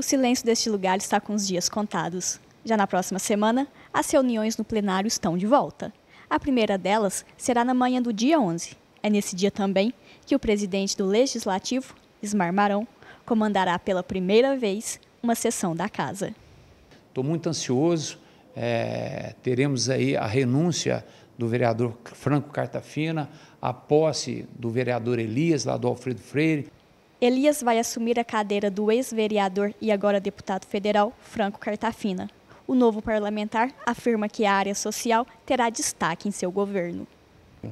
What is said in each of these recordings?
O silêncio deste lugar está com os dias contados. Já na próxima semana, as reuniões no plenário estão de volta. A primeira delas será na manhã do dia 11. É nesse dia também que o presidente do Legislativo, Ismar Marão, comandará pela primeira vez uma sessão da casa. Estou muito ansioso. É, teremos aí a renúncia do vereador Franco Cartafina, a posse do vereador Elias, lá do Alfredo Freire. Elias vai assumir a cadeira do ex-vereador e agora deputado federal Franco Cartafina. O novo parlamentar afirma que a área social terá destaque em seu governo.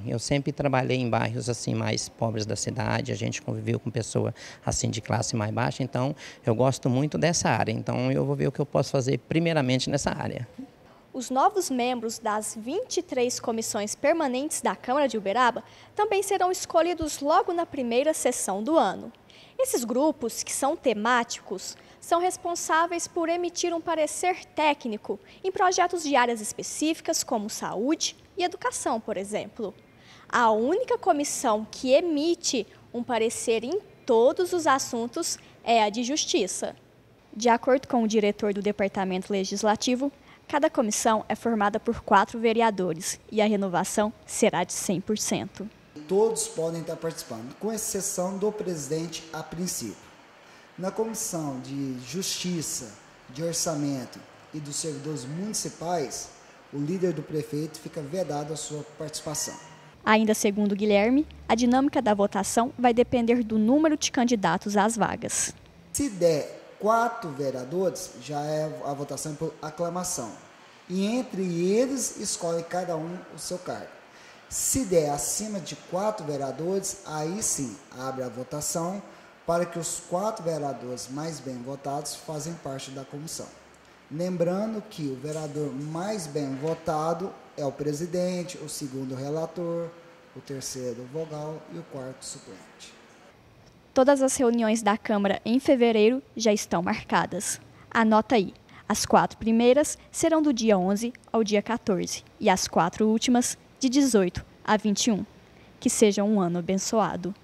Eu sempre trabalhei em bairros assim mais pobres da cidade, a gente conviveu com pessoas assim de classe mais baixa, então eu gosto muito dessa área. Então eu vou ver o que eu posso fazer primeiramente nessa área. Os novos membros das 23 comissões permanentes da Câmara de Uberaba também serão escolhidos logo na primeira sessão do ano. Esses grupos, que são temáticos, são responsáveis por emitir um parecer técnico em projetos de áreas específicas, como saúde e educação, por exemplo. A única comissão que emite um parecer em todos os assuntos é a de Justiça. De acordo com o diretor do Departamento Legislativo, cada comissão é formada por quatro vereadores e a renovação será de 100% todos podem estar participando, com exceção do presidente a princípio. Na comissão de Justiça, de Orçamento e dos servidores municipais, o líder do prefeito fica vedado a sua participação. Ainda segundo Guilherme, a dinâmica da votação vai depender do número de candidatos às vagas. Se der quatro vereadores, já é a votação por aclamação. E entre eles escolhe cada um o seu cargo. Se der acima de quatro vereadores, aí sim abre a votação para que os quatro vereadores mais bem votados fazem parte da comissão. Lembrando que o vereador mais bem votado é o presidente, o segundo relator, o terceiro vogal e o quarto suplente. Todas as reuniões da Câmara em fevereiro já estão marcadas. Anota aí. As quatro primeiras serão do dia 11 ao dia 14 e as quatro últimas de 18 a 21. Que seja um ano abençoado.